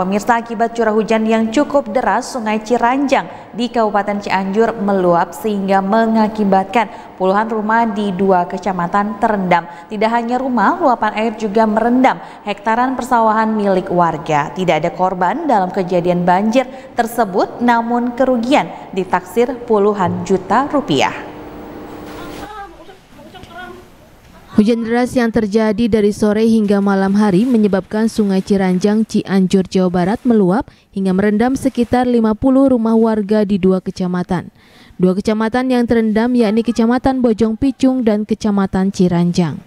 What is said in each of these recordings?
Pemirsa akibat curah hujan yang cukup deras, Sungai Ciranjang di Kabupaten Cianjur meluap sehingga mengakibatkan puluhan rumah di dua kecamatan terendam. Tidak hanya rumah, luapan air juga merendam hektaran persawahan milik warga. Tidak ada korban dalam kejadian banjir tersebut, namun kerugian ditaksir puluhan juta rupiah. Hujan deras yang terjadi dari sore hingga malam hari menyebabkan Sungai Ciranjang, Cianjur, Jawa Barat meluap hingga merendam sekitar 50 rumah warga di dua kecamatan. Dua kecamatan yang terendam yakni Kecamatan Bojong Picung dan Kecamatan Ciranjang.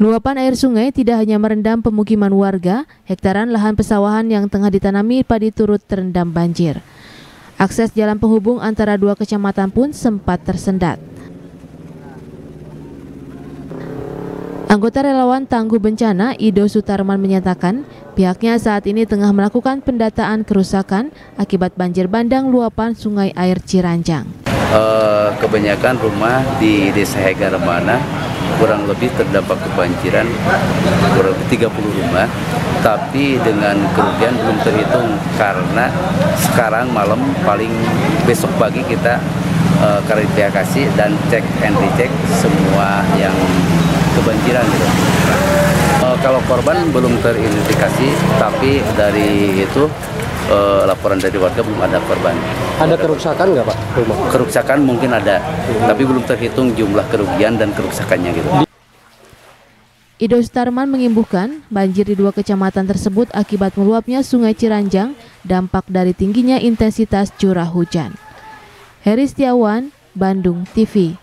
Luapan air sungai tidak hanya merendam pemukiman warga, hektaran lahan pesawahan yang tengah ditanami padi turut terendam banjir. Akses jalan penghubung antara dua kecamatan pun sempat tersendat. Anggota relawan Tangguh Bencana Ido Sutarman menyatakan pihaknya saat ini tengah melakukan pendataan kerusakan akibat banjir bandang luapan sungai air Ciranjang. Uh, kebanyakan rumah di Desa Hegarmana kurang lebih terdampak kebanjiran kurang lebih 30 rumah tapi dengan kerugian belum terhitung karena sekarang malam paling besok pagi kita uh, klarifikasi dan cek and recheck semua yang kebanjiran gitu. Uh, kalau korban belum teridentifikasi tapi dari itu uh, laporan dari warga belum ada korban. Ada kerusakan nggak Pak rumah? Kerusakan mungkin ada, hmm. tapi belum terhitung jumlah kerugian dan kerusakannya gitu. Ido Starman mengimbuhkan banjir di dua kecamatan tersebut akibat meluapnya Sungai Ciranjang dampak dari tingginya intensitas curah hujan. Heri Setiawan, Bandung TV